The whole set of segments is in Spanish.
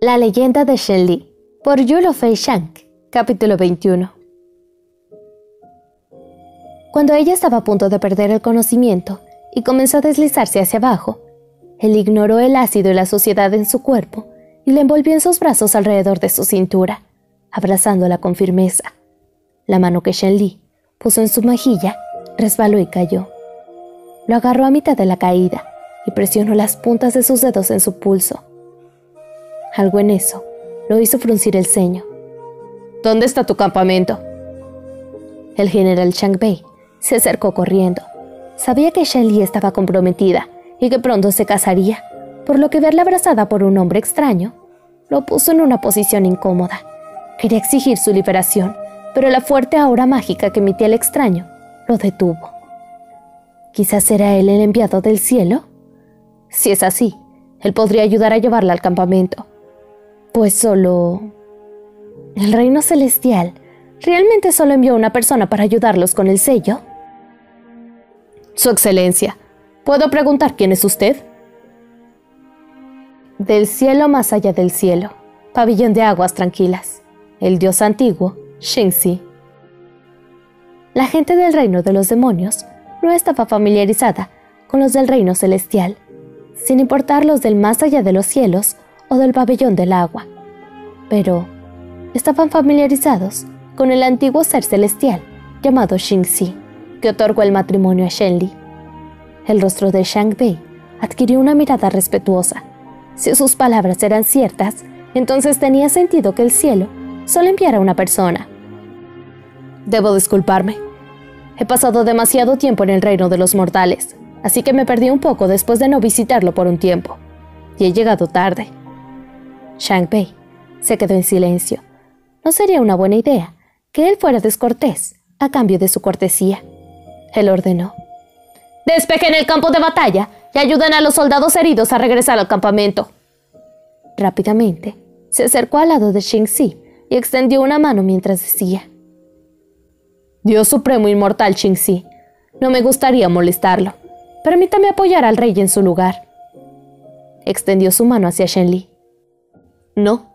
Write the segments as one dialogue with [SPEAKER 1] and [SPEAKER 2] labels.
[SPEAKER 1] La leyenda de Shen Li, por Yulo Fei capítulo 21. Cuando ella estaba a punto de perder el conocimiento y comenzó a deslizarse hacia abajo, él ignoró el ácido y la suciedad en su cuerpo y le envolvió en sus brazos alrededor de su cintura, abrazándola con firmeza. La mano que Shen Li puso en su mejilla resbaló y cayó. Lo agarró a mitad de la caída y presionó las puntas de sus dedos en su pulso. Algo en eso lo hizo fruncir el ceño.
[SPEAKER 2] ¿Dónde está tu campamento?
[SPEAKER 1] El general Chang Bei se acercó corriendo. Sabía que Shen Li estaba comprometida y que pronto se casaría, por lo que verla abrazada por un hombre extraño lo puso en una posición incómoda. Quería exigir su liberación, pero la fuerte aura mágica que emitía el extraño lo detuvo. Quizás era él el enviado del cielo. Si es así, él podría ayudar a llevarla al campamento. Pues solo... ¿El reino celestial realmente solo envió una persona para ayudarlos con el sello?
[SPEAKER 2] Su Excelencia, ¿puedo preguntar quién es usted?
[SPEAKER 1] Del cielo más allá del cielo, pabellón de aguas tranquilas, el dios antiguo, Xingxi. La gente del reino de los demonios no estaba familiarizada con los del reino celestial, sin importar los del más allá de los cielos o del pabellón del agua. Pero estaban familiarizados con el antiguo ser celestial llamado Xingxi, que otorgó el matrimonio a Shenli. El rostro de Shang Bei adquirió una mirada respetuosa. Si sus palabras eran ciertas, entonces tenía sentido que el cielo solo enviara a una persona.
[SPEAKER 2] Debo disculparme. He pasado demasiado tiempo en el reino de los mortales, así que me perdí un poco después de no visitarlo por un tiempo. Y he llegado tarde.
[SPEAKER 1] Shang Bei se quedó en silencio. No sería una buena idea que él fuera descortés a cambio de su cortesía. Él ordenó.
[SPEAKER 2] Despejen el campo de batalla y ayuden a los soldados heridos a regresar al campamento.
[SPEAKER 1] Rápidamente, se acercó al lado de Xingxi y extendió una mano mientras decía.
[SPEAKER 2] Dios Supremo Inmortal Xingxi, no me gustaría molestarlo. Permítame apoyar al rey en su lugar.
[SPEAKER 1] Extendió su mano hacia Shenli.
[SPEAKER 2] No.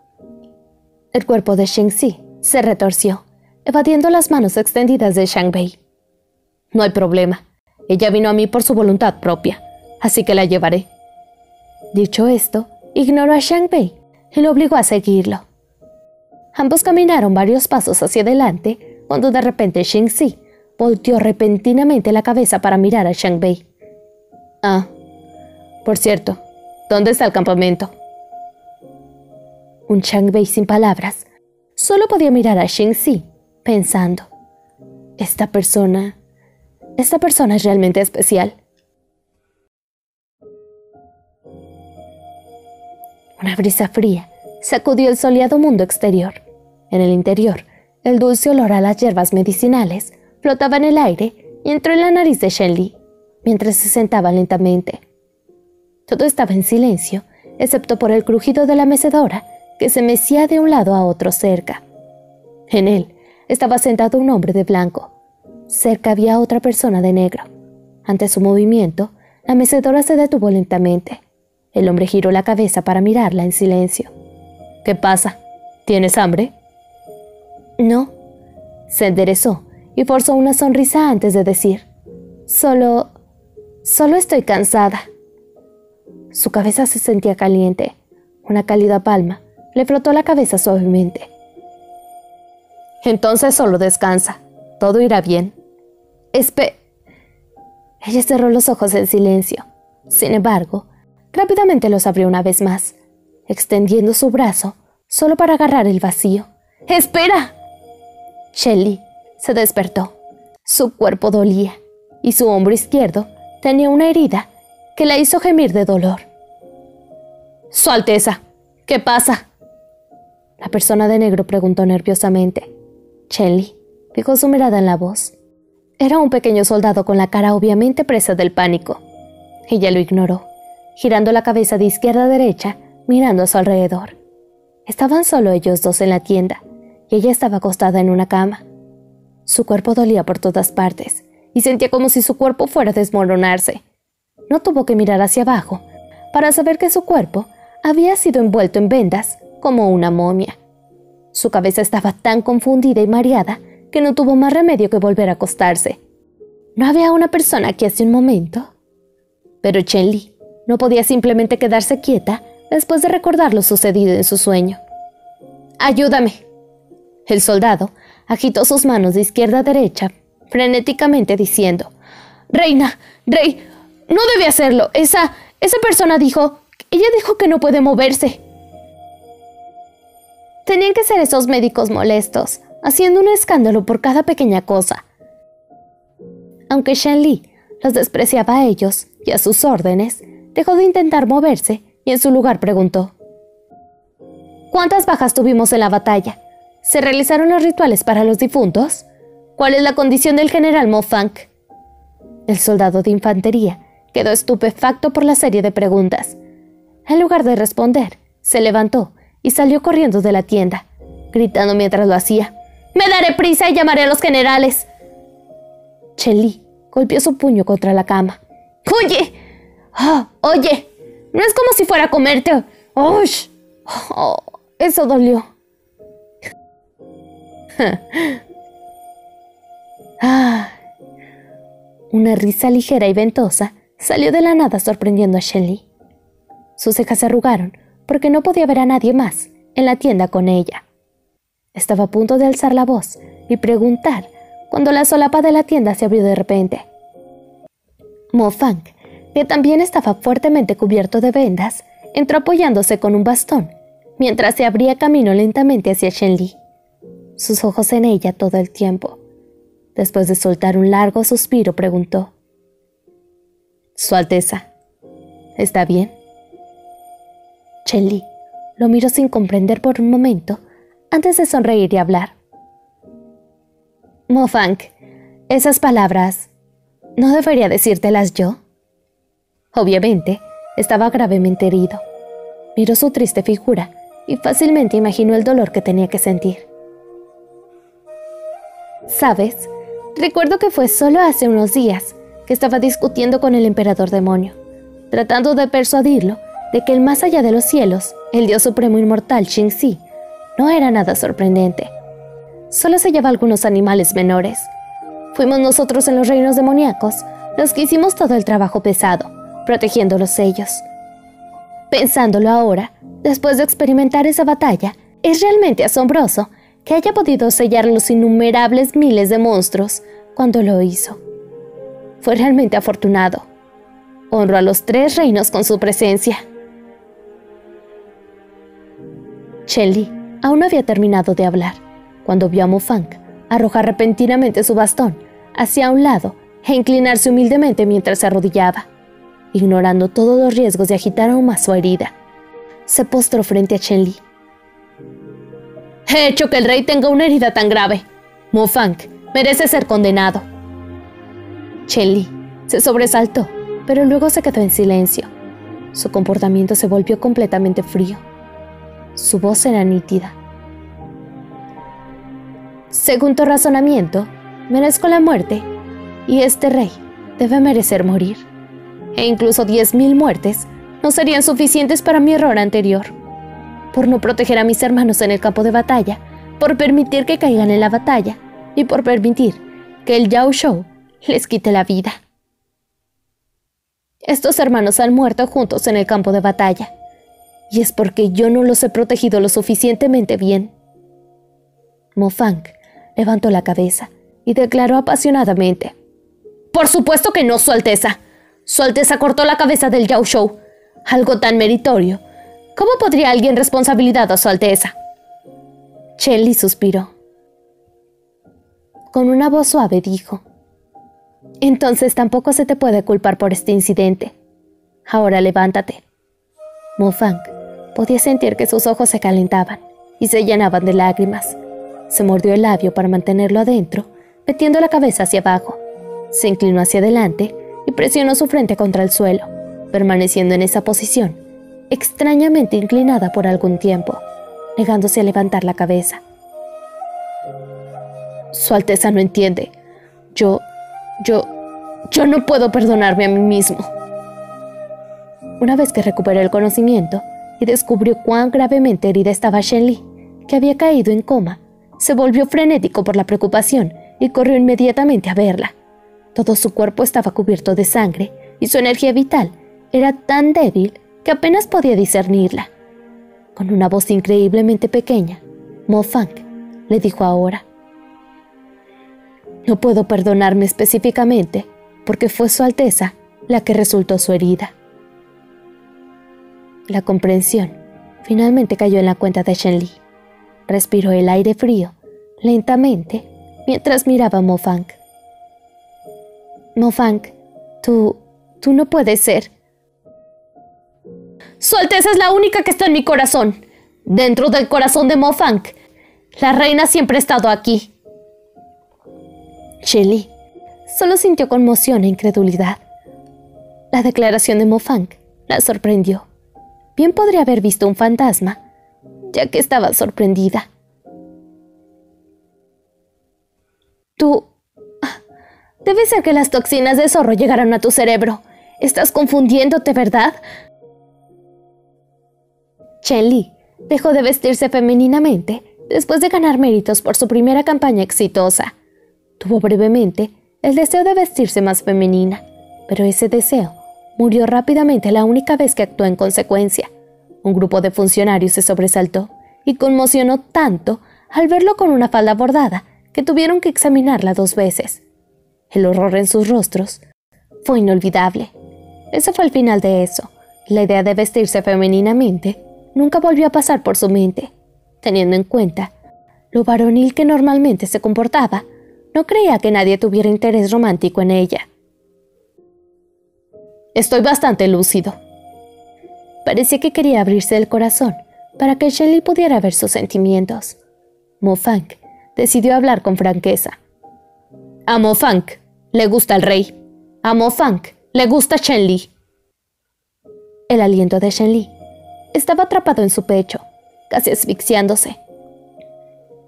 [SPEAKER 1] El cuerpo de Xingxi se retorció, evadiendo las manos extendidas de Shangbei.
[SPEAKER 2] No hay problema. Ella vino a mí por su voluntad propia, así que la llevaré.
[SPEAKER 1] Dicho esto, ignoró a Shangbei y lo obligó a seguirlo. Ambos caminaron varios pasos hacia adelante cuando de repente Xingxi volteó repentinamente la cabeza para mirar a Shangbei.
[SPEAKER 2] Ah, por cierto, ¿dónde está el campamento?
[SPEAKER 1] Un Shangbei sin palabras solo podía mirar a Xingxi, pensando, esta persona, esta persona es realmente especial. Una brisa fría sacudió el soleado mundo exterior. En el interior, el dulce olor a las hierbas medicinales flotaba en el aire y entró en la nariz de Shenli, mientras se sentaba lentamente. Todo estaba en silencio, excepto por el crujido de la mecedora que se mecía de un lado a otro cerca. En él estaba sentado un hombre de blanco. Cerca había otra persona de negro. Ante su movimiento, la mecedora se detuvo lentamente. El hombre giró la cabeza para mirarla en silencio.
[SPEAKER 2] ¿Qué pasa? ¿Tienes hambre?
[SPEAKER 1] No. Se enderezó y forzó una sonrisa antes de decir, solo... solo estoy cansada. Su cabeza se sentía caliente. Una cálida palma le frotó la cabeza suavemente.
[SPEAKER 2] Entonces solo descansa. Todo irá bien.
[SPEAKER 1] Espe... Ella cerró los ojos en silencio. Sin embargo, rápidamente los abrió una vez más extendiendo su brazo solo para agarrar el vacío. ¡Espera! Shelly se despertó. Su cuerpo dolía y su hombro izquierdo tenía una herida que la hizo gemir de dolor.
[SPEAKER 2] Su Alteza, ¿qué pasa?
[SPEAKER 1] La persona de negro preguntó nerviosamente. Shelly fijó su mirada en la voz. Era un pequeño soldado con la cara obviamente presa del pánico. Ella lo ignoró, girando la cabeza de izquierda a derecha mirando a su alrededor. Estaban solo ellos dos en la tienda, y ella estaba acostada en una cama. Su cuerpo dolía por todas partes, y sentía como si su cuerpo fuera a desmoronarse. No tuvo que mirar hacia abajo para saber que su cuerpo había sido envuelto en vendas como una momia. Su cabeza estaba tan confundida y mareada que no tuvo más remedio que volver a acostarse. ¿No había una persona aquí hace un momento? Pero Chen Li no podía simplemente quedarse quieta después de recordar lo sucedido en su sueño. ¡Ayúdame! El soldado agitó sus manos de izquierda a derecha, frenéticamente diciendo, Reina, Rey, no debe hacerlo. Esa, esa persona dijo, ella dijo que no puede moverse. Tenían que ser esos médicos molestos, haciendo un escándalo por cada pequeña cosa. Aunque Shen Li los despreciaba a ellos y a sus órdenes, dejó de intentar moverse y en su lugar preguntó, ¿Cuántas bajas tuvimos en la batalla? ¿Se realizaron los rituales para los difuntos? ¿Cuál es la condición del general Mo Fang? El soldado de infantería quedó estupefacto por la serie de preguntas. En lugar de responder, se levantó y salió corriendo de la tienda, gritando mientras lo hacía. ¡Me daré prisa y llamaré a los generales! Li golpeó su puño contra la cama. ¡Oye! ¡Oh, oye! No es como si fuera a comerte. ¡Ush! Oh, eso dolió. ah. Una risa ligera y ventosa salió de la nada sorprendiendo a Shelly. Sus cejas se arrugaron porque no podía ver a nadie más en la tienda con ella. Estaba a punto de alzar la voz y preguntar cuando la solapa de la tienda se abrió de repente. Mo Fang, que también estaba fuertemente cubierto de vendas, entró apoyándose con un bastón mientras se abría camino lentamente hacia Shen Li, sus ojos en ella todo el tiempo. Después de soltar un largo suspiro, preguntó: Su Alteza, ¿está bien? Chen Li lo miró sin comprender por un momento antes de sonreír y hablar. Mo Fang, esas palabras, ¿no debería decírtelas yo? Obviamente, estaba gravemente herido. Miró su triste figura y fácilmente imaginó el dolor que tenía que sentir. ¿Sabes? Recuerdo que fue solo hace unos días que estaba discutiendo con el emperador demonio, tratando de persuadirlo de que el más allá de los cielos, el dios supremo inmortal Xingxi, no era nada sorprendente. Solo se lleva algunos animales menores. Fuimos nosotros en los reinos demoníacos los que hicimos todo el trabajo pesado, protegiendo los sellos. Pensándolo ahora, después de experimentar esa batalla, es realmente asombroso que haya podido sellar los innumerables miles de monstruos cuando lo hizo. Fue realmente afortunado. Honro a los tres reinos con su presencia. Chen Li aún había terminado de hablar cuando vio a Mo Fang arrojar repentinamente su bastón hacia un lado e inclinarse humildemente mientras se arrodillaba, ignorando todos los riesgos de agitar aún más su herida se postró frente a Chen Li. He hecho que el rey tenga una herida tan grave. Mo Fang merece ser condenado. Chen Li se sobresaltó, pero luego se quedó en silencio. Su comportamiento se volvió completamente frío. Su voz era nítida. Según tu razonamiento, merezco la muerte y este rey debe merecer morir. E incluso diez mil muertes no serían suficientes para mi error anterior. Por no proteger a mis hermanos en el campo de batalla, por permitir que caigan en la batalla y por permitir que el Yao Shou les quite la vida. Estos hermanos han muerto juntos en el campo de batalla, y es porque yo no los he protegido lo suficientemente bien. Mo Fang levantó la cabeza y declaró apasionadamente: Por supuesto que no, Su Alteza. Su Alteza cortó la cabeza del Yao Shou algo tan meritorio. ¿Cómo podría alguien responsabilidad a su Alteza? Shelly suspiró. Con una voz suave dijo, Entonces tampoco se te puede culpar por este incidente. Ahora levántate. Mofang podía sentir que sus ojos se calentaban y se llenaban de lágrimas. Se mordió el labio para mantenerlo adentro, metiendo la cabeza hacia abajo. Se inclinó hacia adelante y presionó su frente contra el suelo permaneciendo en esa posición, extrañamente inclinada por algún tiempo, negándose a levantar la cabeza. Su Alteza no entiende. Yo, yo, yo no puedo perdonarme a mí mismo. Una vez que recuperé el conocimiento descubrió cuán gravemente herida estaba Shen Li, que había caído en coma. Se volvió frenético por la preocupación y corrió inmediatamente a verla. Todo su cuerpo estaba cubierto de sangre y su energía vital era tan débil que apenas podía discernirla. Con una voz increíblemente pequeña, Mo Fang le dijo ahora, No puedo perdonarme específicamente porque fue Su Alteza la que resultó su herida. La comprensión finalmente cayó en la cuenta de Shen Li. Respiró el aire frío, lentamente, mientras miraba a Mo Fang. Mo Fang, tú, tú no puedes ser.
[SPEAKER 2] Su Alteza es la única que está en mi corazón, dentro del corazón de Mo Fang. La reina siempre ha estado aquí.
[SPEAKER 1] Li solo sintió conmoción e incredulidad. La declaración de Mo Fang la sorprendió. Bien podría haber visto un fantasma, ya que estaba sorprendida.
[SPEAKER 2] Tú... Debe ser que las toxinas de zorro llegaron a tu cerebro. Estás confundiéndote, ¿verdad?
[SPEAKER 1] Chen Li dejó de vestirse femeninamente después de ganar méritos por su primera campaña exitosa. Tuvo brevemente el deseo de vestirse más femenina, pero ese deseo murió rápidamente la única vez que actuó en consecuencia. Un grupo de funcionarios se sobresaltó y conmocionó tanto al verlo con una falda bordada que tuvieron que examinarla dos veces. El horror en sus rostros fue inolvidable. Ese fue el final de eso. La idea de vestirse femeninamente nunca volvió a pasar por su mente. Teniendo en cuenta lo varonil que normalmente se comportaba, no creía que nadie tuviera interés romántico en ella.
[SPEAKER 2] Estoy bastante lúcido.
[SPEAKER 1] Parecía que quería abrirse el corazón para que Shelly pudiera ver sus sentimientos. Mo Fang decidió hablar con franqueza.
[SPEAKER 2] A Mo Fang le gusta el rey. A Mo Fang le gusta Shen Li.
[SPEAKER 1] El aliento de Shen Li estaba atrapado en su pecho, casi asfixiándose.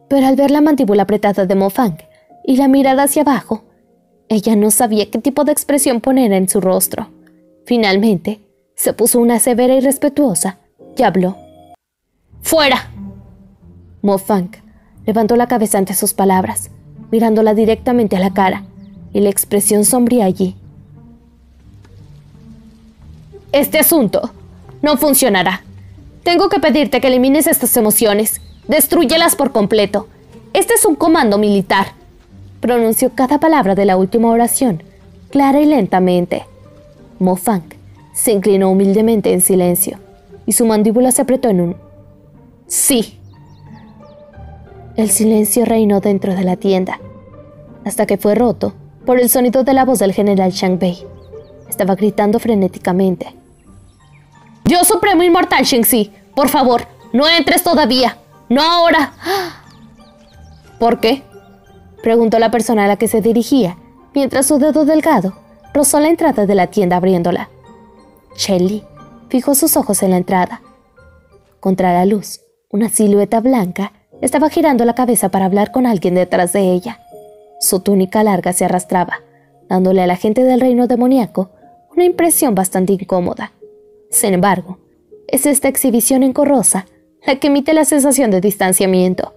[SPEAKER 1] Pero al ver la mandíbula apretada de Mo Fang y la mirada hacia abajo, ella no sabía qué tipo de expresión poner en su rostro. Finalmente, se puso una severa y respetuosa y habló.
[SPEAKER 2] ¡Fuera!
[SPEAKER 1] Mo Fang levantó la cabeza ante sus palabras, mirándola directamente a la cara, y la expresión sombría allí.
[SPEAKER 2] Este asunto no funcionará. Tengo que pedirte que elimines estas emociones. Destruyelas por completo. Este es un comando militar.
[SPEAKER 1] Pronunció cada palabra de la última oración, clara y lentamente. Mo Fang se inclinó humildemente en silencio y su mandíbula se apretó en un sí. El silencio reinó dentro de la tienda, hasta que fue roto por el sonido de la voz del general Shang Bei. Estaba gritando frenéticamente.
[SPEAKER 2] Dios Supremo Inmortal Shang-Chi, por favor, no entres todavía. No ahora.
[SPEAKER 1] ¿Por qué? Preguntó la persona a la que se dirigía, mientras su dedo delgado rozó la entrada de la tienda abriéndola. Shelly fijó sus ojos en la entrada. Contra la luz, una silueta blanca estaba girando la cabeza para hablar con alguien detrás de ella. Su túnica larga se arrastraba, dándole a la gente del reino demoníaco una impresión bastante incómoda. Sin embargo, es esta exhibición encorrosa la que emite la sensación de distanciamiento,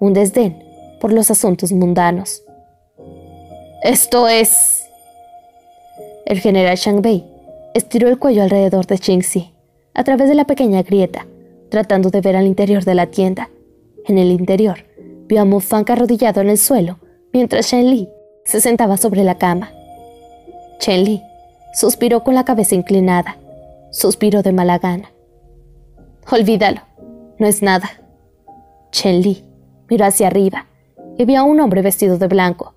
[SPEAKER 1] un desdén por los asuntos mundanos.
[SPEAKER 2] Esto es
[SPEAKER 1] el general Shang Bei estiró el cuello alrededor de Xi, a través de la pequeña grieta, tratando de ver al interior de la tienda. En el interior, vio a Mu Fang arrodillado en el suelo, mientras Shen Li se sentaba sobre la cama. Chen Li suspiró con la cabeza inclinada, suspiró de mala gana. Olvídalo, no es nada. Chen Li miró hacia arriba y vio a un hombre vestido de blanco,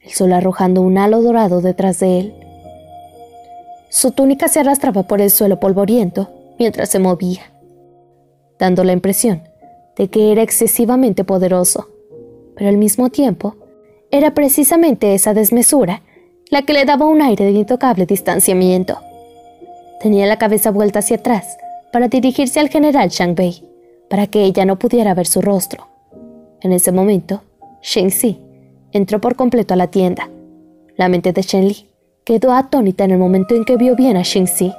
[SPEAKER 1] el sol arrojando un halo dorado detrás de él. Su túnica se arrastraba por el suelo polvoriento mientras se movía, dando la impresión de que era excesivamente poderoso, pero al mismo tiempo era precisamente esa desmesura la que le daba un aire de intocable distanciamiento. Tenía la cabeza vuelta hacia atrás para dirigirse al general Shang Bei, para que ella no pudiera ver su rostro. En ese momento, Shen Xi entró por completo a la tienda. La mente de Shen Li quedó atónita en el momento en que vio bien a Xi.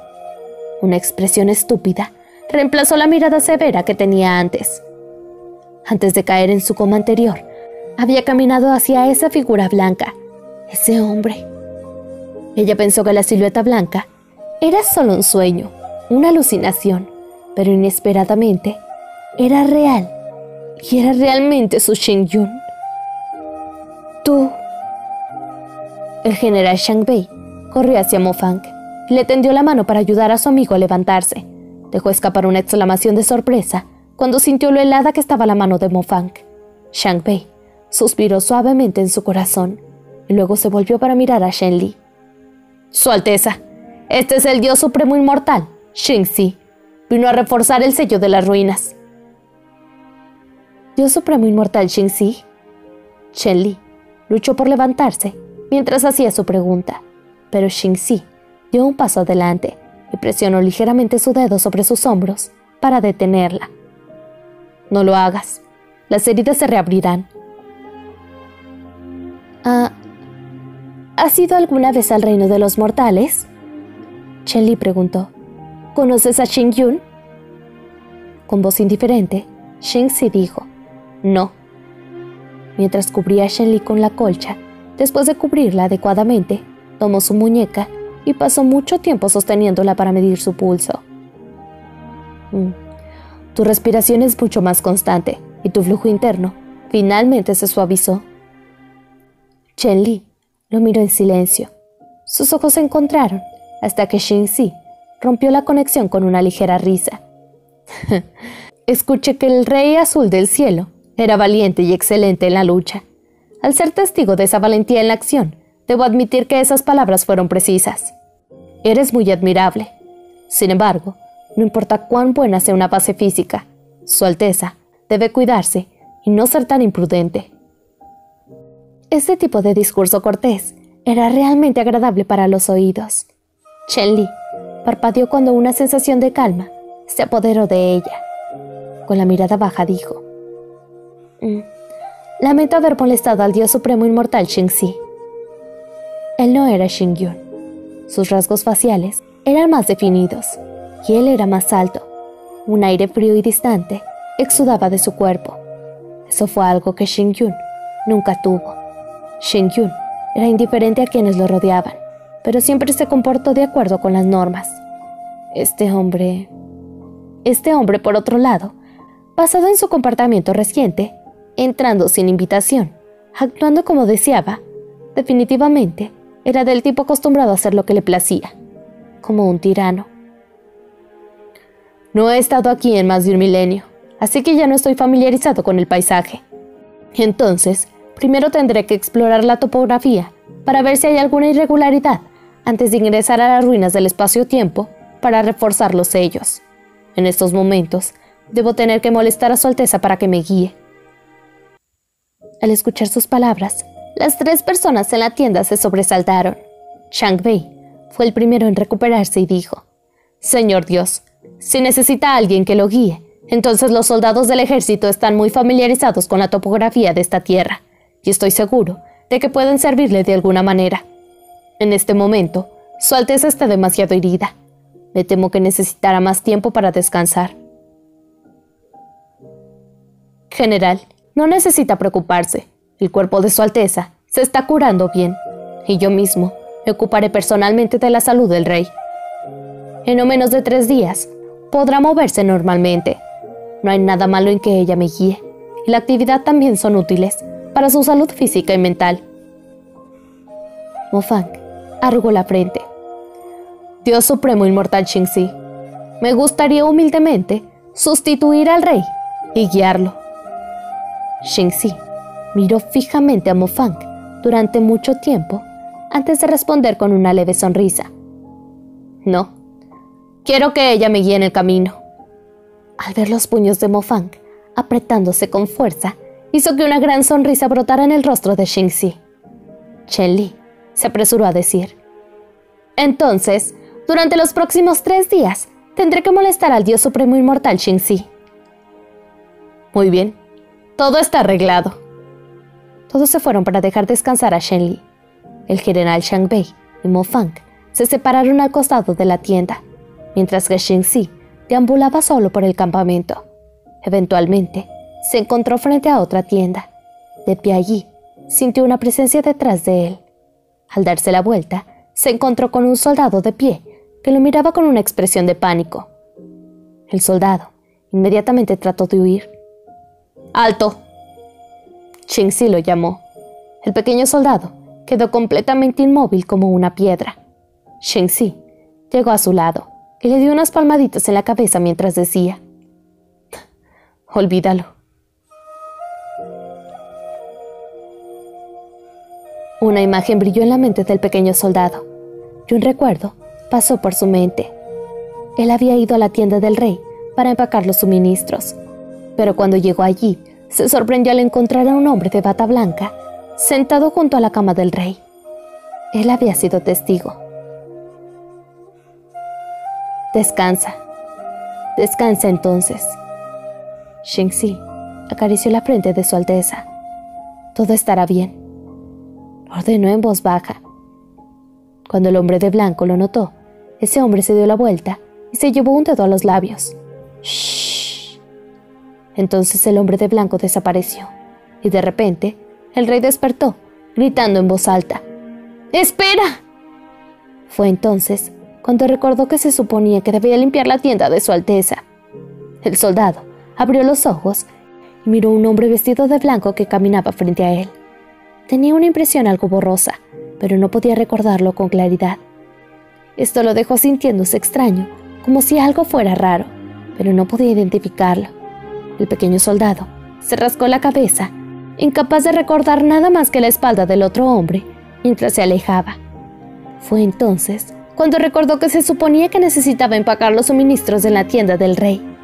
[SPEAKER 1] Una expresión estúpida reemplazó la mirada severa que tenía antes. Antes de caer en su coma anterior, había caminado hacia esa figura blanca, ese hombre. Ella pensó que la silueta blanca era solo un sueño, una alucinación, pero inesperadamente era real y era realmente su Yun. Tú. El general Shang Bei corrió hacia Mo Fang y le tendió la mano para ayudar a su amigo a levantarse. Dejó escapar una exclamación de sorpresa cuando sintió lo helada que estaba la mano de Mo Fang. Shang Bei suspiró suavemente en su corazón y luego se volvió para mirar a Shen Li. Su Alteza, este es el Dios Supremo Inmortal, Xingxi. Vino a reforzar el sello de las ruinas. Dios Supremo Inmortal Xingxi. Shen Li luchó por levantarse mientras hacía su pregunta, pero Xingxi dio un paso adelante y presionó ligeramente su dedo sobre sus hombros para detenerla. No lo hagas. Las heridas se reabrirán. Ah, ¿Has ido alguna vez al reino de los mortales? Chen Li preguntó. ¿Conoces a Xing Yun? Con voz indiferente, Xing Si dijo, no. Mientras cubría a Shen Li con la colcha, después de cubrirla adecuadamente, tomó su muñeca y pasó mucho tiempo sosteniéndola para medir su pulso. Mm. Tu respiración es mucho más constante y tu flujo interno finalmente se suavizó. Chen Li lo miró en silencio. Sus ojos se encontraron hasta que Xin rompió la conexión con una ligera risa. Escuché que el rey azul del cielo era valiente y excelente en la lucha. Al ser testigo de esa valentía en la acción, debo admitir que esas palabras fueron precisas. Eres muy admirable. Sin embargo, no importa cuán buena sea una base física, Su Alteza debe cuidarse y no ser tan imprudente. Este tipo de discurso cortés era realmente agradable para los oídos. Chen Li parpadeó cuando una sensación de calma se apoderó de ella. Con la mirada baja dijo, mm, Lamento haber molestado al dios supremo inmortal Xingxi. Él no era Xingyun. Sus rasgos faciales eran más definidos y él era más alto. Un aire frío y distante exudaba de su cuerpo. Eso fue algo que Xingyun nunca tuvo. Xingyun era indiferente a quienes lo rodeaban, pero siempre se comportó de acuerdo con las normas. Este hombre... Este hombre, por otro lado, basado en su comportamiento reciente, entrando sin invitación, actuando como deseaba, definitivamente era del tipo acostumbrado a hacer lo que le placía, como un tirano. No he estado aquí en más de un milenio, así que ya no estoy familiarizado con el paisaje. Entonces, primero tendré que explorar la topografía para ver si hay alguna irregularidad antes de ingresar a las ruinas del espacio-tiempo para reforzar los sellos. En estos momentos, debo tener que molestar a Su Alteza para que me guíe. Al escuchar sus palabras, las tres personas en la tienda se sobresaltaron. Chang Bei fue el primero en recuperarse y dijo, Señor Dios, si necesita alguien que lo guíe, entonces los soldados del ejército están muy familiarizados con la topografía de esta tierra y estoy seguro de que pueden servirle de alguna manera. En este momento, Su Alteza está demasiado herida. Me temo que necesitará más tiempo para descansar. General, no necesita preocuparse. El cuerpo de Su Alteza se está curando bien, y yo mismo me ocuparé personalmente de la salud del rey. En no menos de tres días, podrá moverse normalmente. No hay nada malo en que ella me guíe, y la actividad también son útiles para su salud física y mental. Mofang arrugó la frente. Dios Supremo Inmortal Xingxi, me gustaría humildemente sustituir al rey y guiarlo. Xingxi miró fijamente a Mofang durante mucho tiempo antes de responder con una leve sonrisa. No, quiero que ella me guíe en el camino. Al ver los puños de Mofang apretándose con fuerza, hizo que una gran sonrisa brotara en el rostro de Xingxi. Chen Li se apresuró a decir. Entonces, durante los próximos tres días, tendré que molestar al Dios Supremo Inmortal Xingxi. Muy bien, todo está arreglado. Todos se fueron para dejar descansar a Shen Li. El general Shang Bei y Mo Fang se separaron al costado de la tienda, mientras que Xingxi deambulaba solo por el campamento. Eventualmente, se encontró frente a otra tienda. De pie allí, sintió una presencia detrás de él. Al darse la vuelta, se encontró con un soldado de pie que lo miraba con una expresión de pánico. El soldado inmediatamente trató de huir. ¡Alto! Xingxi lo llamó. El pequeño soldado quedó completamente inmóvil como una piedra. Xingxi llegó a su lado y le dio unas palmaditas en la cabeza mientras decía, Olvídalo. Una imagen brilló en la mente del pequeño soldado y un recuerdo pasó por su mente. Él había ido a la tienda del rey para empacar los suministros, pero cuando llegó allí, se sorprendió al encontrar a un hombre de bata blanca sentado junto a la cama del rey. Él había sido testigo. Descansa. Descansa entonces. Xingxi acarició la frente de su Alteza. Todo estará bien. Ordenó en voz baja. Cuando el hombre de blanco lo notó, ese hombre se dio la vuelta y se llevó un dedo a los labios. Shh. Entonces el hombre de blanco desapareció y de repente el rey despertó, gritando en voz alta. ¡Espera! Fue entonces cuando recordó que se suponía que debía limpiar la tienda de su Alteza. El soldado abrió los ojos y miró a un hombre vestido de blanco que caminaba frente a él. Tenía una impresión algo borrosa, pero no podía recordarlo con claridad. Esto lo dejó sintiéndose extraño, como si algo fuera raro, pero no podía identificarlo. El pequeño soldado se rascó la cabeza, incapaz de recordar nada más que la espalda del otro hombre, mientras se alejaba. Fue entonces cuando recordó que se suponía que necesitaba empacar los suministros en la tienda del rey.